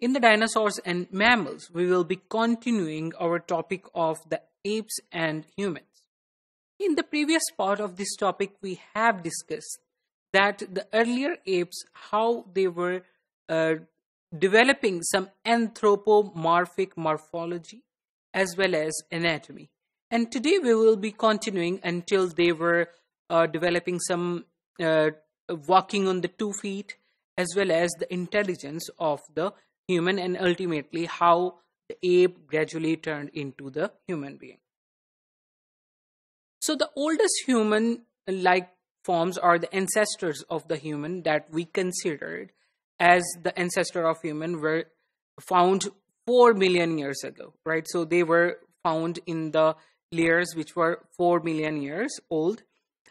In the dinosaurs and mammals, we will be continuing our topic of the apes and humans. In the previous part of this topic, we have discussed that the earlier apes, how they were uh, developing some anthropomorphic morphology as well as anatomy. And today we will be continuing until they were uh, developing some uh, walking on the two feet as well as the intelligence of the human and ultimately how the ape gradually turned into the human being. So the oldest human like forms are the ancestors of the human that we considered as the ancestor of human were found 4 million years ago, right? So they were found in the layers which were 4 million years old.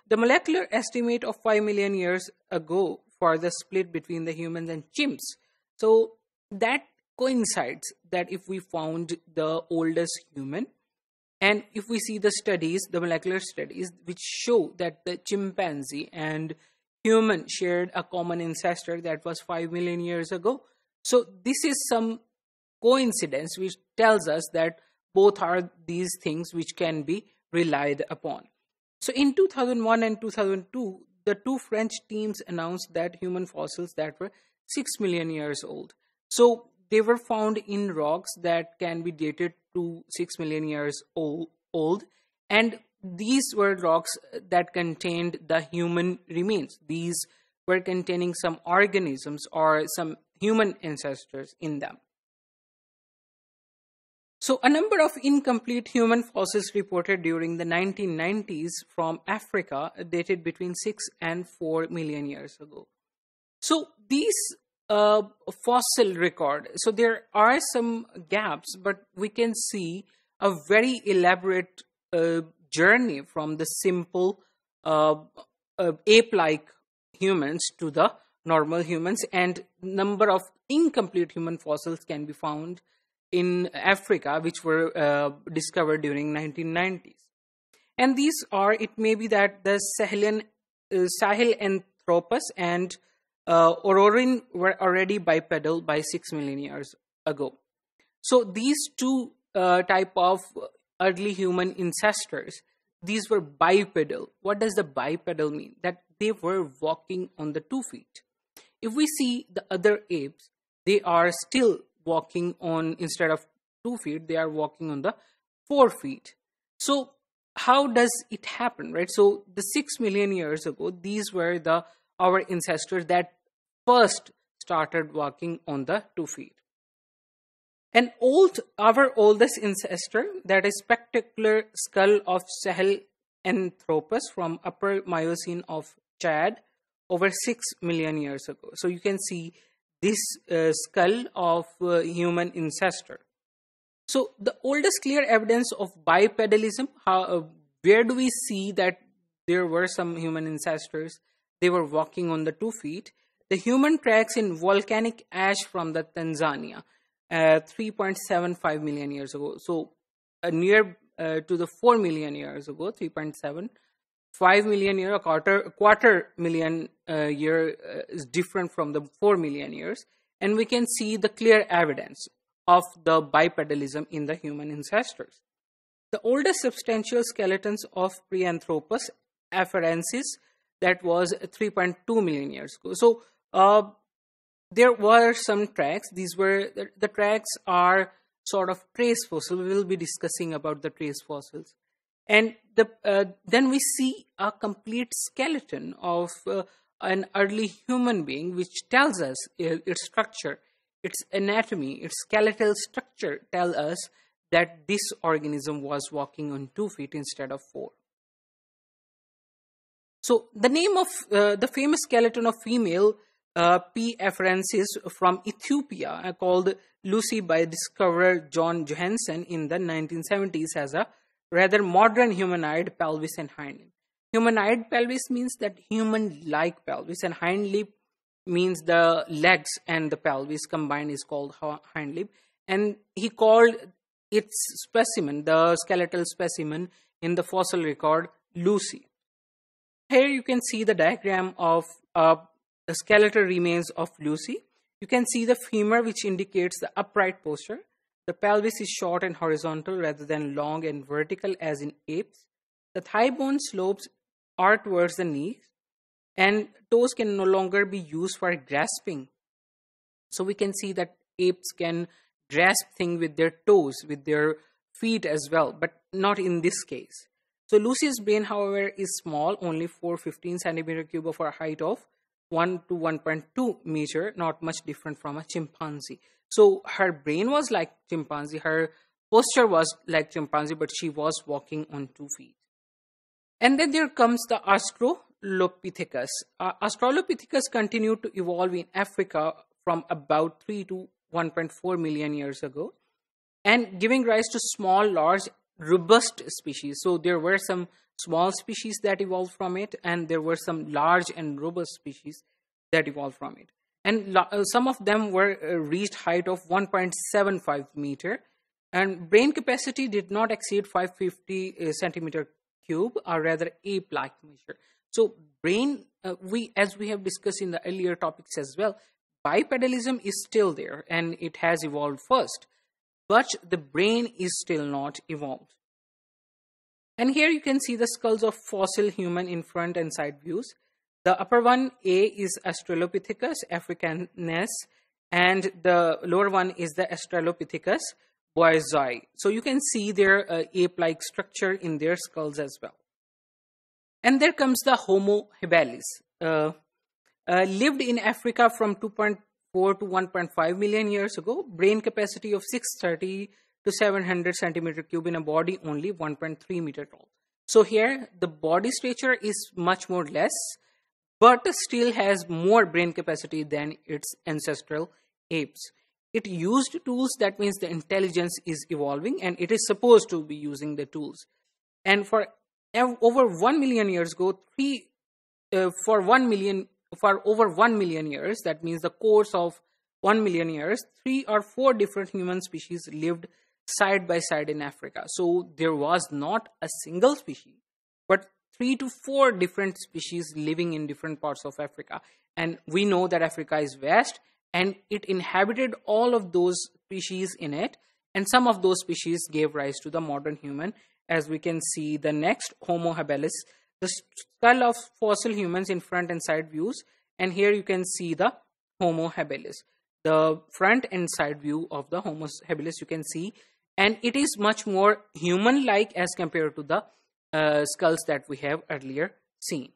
The molecular estimate of 5 million years ago for the split between the humans and chimps. So that coincides that if we found the oldest human and if we see the studies, the molecular studies, which show that the chimpanzee and human shared a common ancestor that was 5 million years ago. So this is some coincidence which tells us that both are these things which can be relied upon. So in 2001 and 2002, the two French teams announced that human fossils that were 6 million years old. So they were found in rocks that can be dated to 6 million years old, and these were rocks that contained the human remains. These were containing some organisms or some human ancestors in them. So, a number of incomplete human fossils reported during the 1990s from Africa dated between 6 and 4 million years ago. So, these uh, fossil record, so there are some gaps, but we can see a very elaborate uh, journey from the simple uh, uh, ape-like humans to the normal humans and number of incomplete human fossils can be found in Africa which were uh, discovered during 1990s and these are it may be that the Sahelian uh, Sahelanthropus and uh, Orrorin were already bipedal by 6 million years ago. So these two uh, type of early human ancestors these were bipedal. What does the bipedal mean? That they were walking on the two feet. If we see the other apes they are still walking on instead of two feet they are walking on the four feet. So how does it happen right? So the 6 million years ago these were the our ancestors that first started walking on the two feet an old, our oldest ancestor, that is spectacular skull of Sahelanthropus from Upper Miocene of Chad, over 6 million years ago. So you can see this uh, skull of uh, human ancestor. So the oldest clear evidence of bipedalism, how, uh, where do we see that there were some human ancestors? They were walking on the two feet. The human tracks in volcanic ash from the Tanzania uh, 3.75 million years ago. So uh, near uh, to the 4 million years ago, 3.7. 5 million year, a quarter, quarter million uh, year uh, is different from the 4 million years. And we can see the clear evidence of the bipedalism in the human ancestors. The oldest substantial skeletons of Praeanthropus afarensis that was 3.2 million years ago. So uh, there were some tracks. These were the, the tracks are sort of trace fossils. We will be discussing about the trace fossils, and the uh, then we see a complete skeleton of uh, an early human being, which tells us uh, its structure, its anatomy, its skeletal structure, tell us that this organism was walking on two feet instead of four. So the name of uh, the famous skeleton of female uh, P. afarensis from Ethiopia uh, called Lucy by discoverer John Johanson in the 1970s as a rather modern humanoid pelvis and hind limb. Humanoid pelvis means that human-like pelvis and hind limb means the legs and the pelvis combined is called hind limb. And he called its specimen, the skeletal specimen in the fossil record, Lucy. Here you can see the diagram of a skeletal remains of Lucy. You can see the femur, which indicates the upright posture. The pelvis is short and horizontal rather than long and vertical as in apes. The thigh bone slopes are towards the knees, and toes can no longer be used for grasping. So we can see that apes can grasp things with their toes, with their feet as well, but not in this case. So Lucy's brain, however, is small, only 415 centimeter cube of a height of 1 to 1.2 meter, not much different from a chimpanzee. So her brain was like chimpanzee, her posture was like chimpanzee, but she was walking on two feet. And then there comes the Australopithecus. Uh, Australopithecus continued to evolve in Africa from about 3 to 1.4 million years ago and giving rise to small, large, robust species. So there were some small species that evolved from it, and there were some large and robust species that evolved from it. And uh, some of them were uh, reached height of 1.75 meter, and brain capacity did not exceed 550 uh, centimeter cube, or rather ape-like measure. So brain, uh, we as we have discussed in the earlier topics as well, bipedalism is still there, and it has evolved first but the brain is still not evolved. And here you can see the skulls of fossil human in front and side views. The upper one, A, is Australopithecus africanus, and the lower one is the Australopithecus boisei. So you can see their uh, ape-like structure in their skulls as well. And there comes the Homo habilis. Uh, uh, lived in Africa from 2.2 4 to 1.5 million years ago, brain capacity of 630 to 700 centimeter cube in a body only 1.3 meter tall. So here the body stature is much more less, but still has more brain capacity than its ancestral apes. It used tools, that means the intelligence is evolving and it is supposed to be using the tools. And for over 1 million years ago, three, uh, for 1 million for over 1 million years, that means the course of 1 million years, three or four different human species lived side by side in Africa. So there was not a single species, but three to four different species living in different parts of Africa. And we know that Africa is vast and it inhabited all of those species in it. And some of those species gave rise to the modern human, as we can see the next Homo habilis the skull of fossil humans in front and side views and here you can see the homo habilis. The front and side view of the homo habilis you can see and it is much more human like as compared to the uh, skulls that we have earlier seen